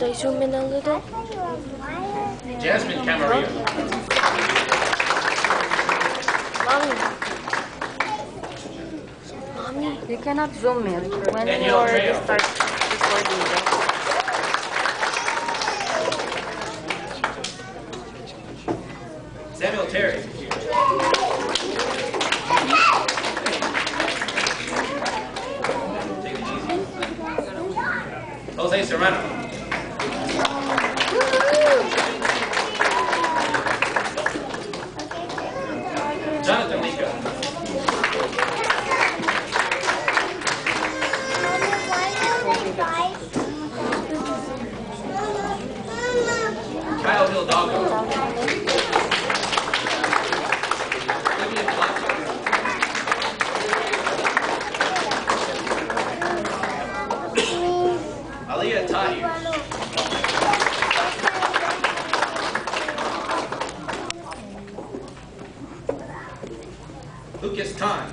Should I zoom in a little? Jasmine Camarillo. Mommy. Mommy. You cannot zoom in when you Daniel already Trejo. start recording. right? Samuel Terry. Take it easy. Jose Serrano. Jonathan Lica. Kyle Hidalgo. Olivia mm. Clark. Aliyah Tahir. Lucas Tan.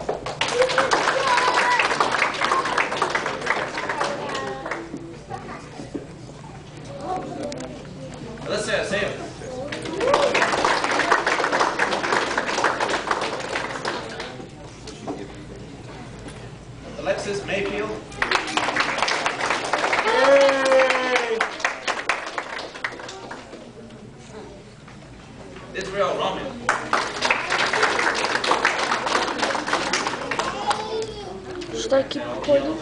Alyssa Salem. Alexis Mayfield. Israel Roman. arkadaşlar ki koydum.